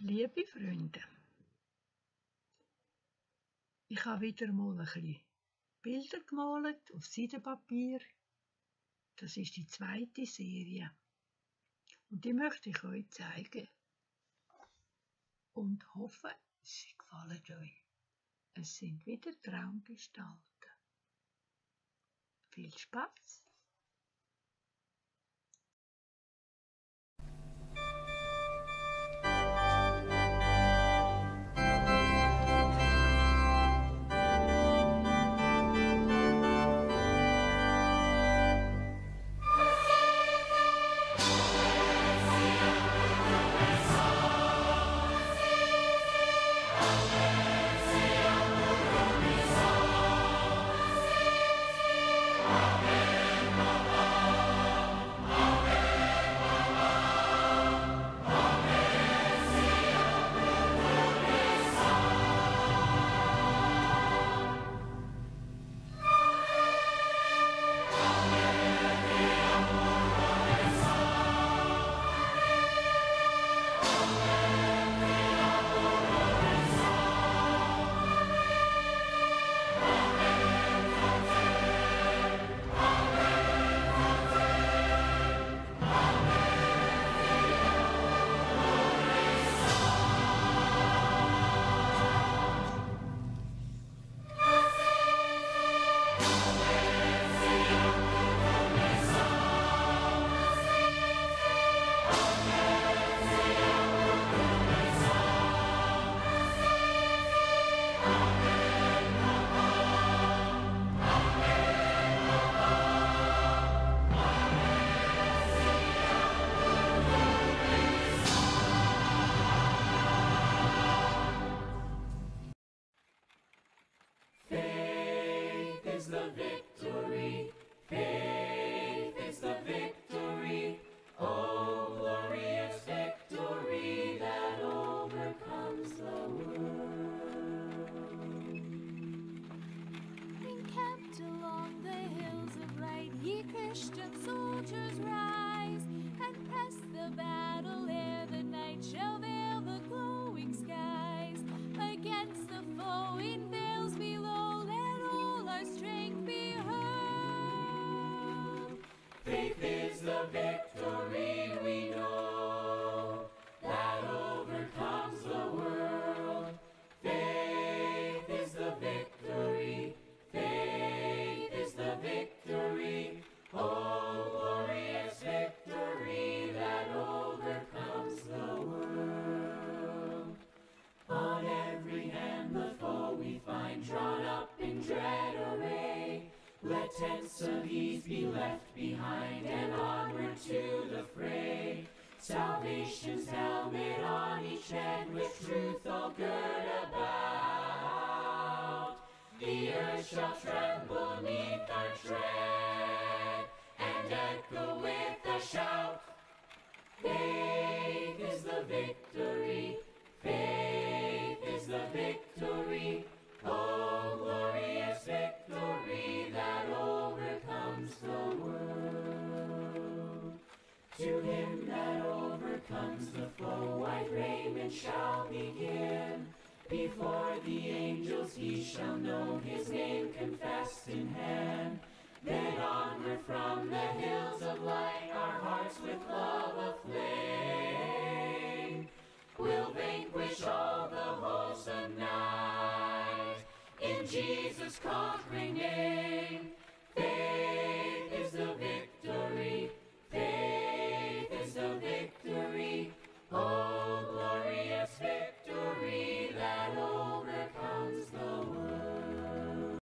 Liebe Freunde, ich habe wieder mal ein bisschen Bilder gemalt auf Seidenpapier. Das ist die zweite Serie. Und die möchte ich euch zeigen. Und hoffe, sie gefallen euch. Es sind wieder Traumgestalten. Viel Spaß! Is the victory. Faith is the victory. Oh, glorious victory that overcomes the world. Encamped along the hills of light, ye Christian soldiers rise and press the battle ere the night shall veil the glowing skies. Against the foe in the victory Let tents of ease be left behind and onward to the fray. Salvation's helmet on each head with truth all girt about. The earth shall tremble To him that overcomes the foe, white raiment shall begin. Before the angels he shall know his name confessed in hand. Then onward from the hills of light, our hearts with love aflame, will vanquish all the hosts of night. In Jesus' conquering name,